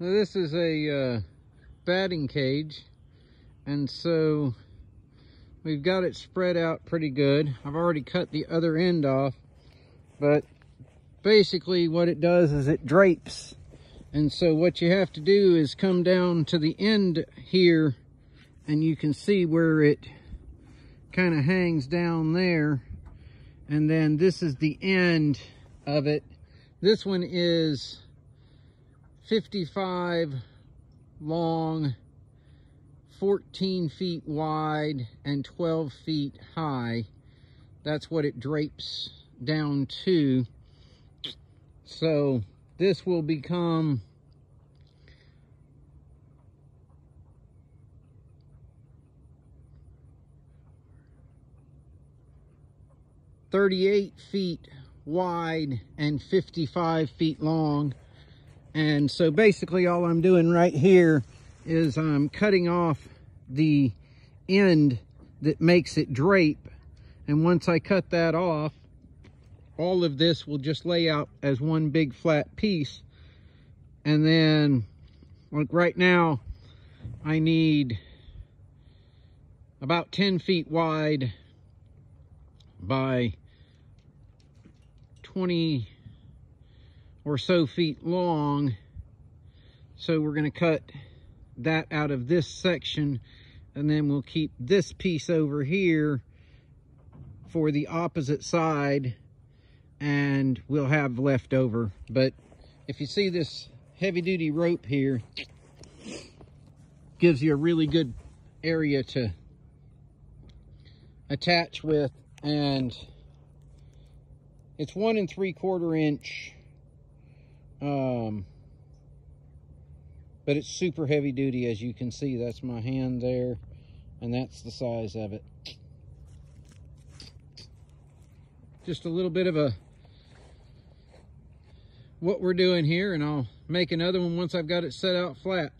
Now this is a uh, batting cage and so we've got it spread out pretty good. I've already cut the other end off but basically what it does is it drapes. And so what you have to do is come down to the end here and you can see where it kind of hangs down there. And then this is the end of it. This one is 55 long 14 feet wide and 12 feet high that's what it drapes down to so this will become Thirty-eight feet wide and 55 feet long. And so basically all I'm doing right here is I'm cutting off the end that makes it drape. And once I cut that off, all of this will just lay out as one big flat piece. And then, like right now, I need about 10 feet wide by 20 or so feet long. So we're going to cut that out of this section and then we'll keep this piece over here for the opposite side and we'll have left over. But if you see this heavy duty rope here, gives you a really good area to attach with and it's one and three quarter inch um, but it's super heavy duty as you can see. That's my hand there and that's the size of it. Just a little bit of a what we're doing here and I'll make another one once I've got it set out flat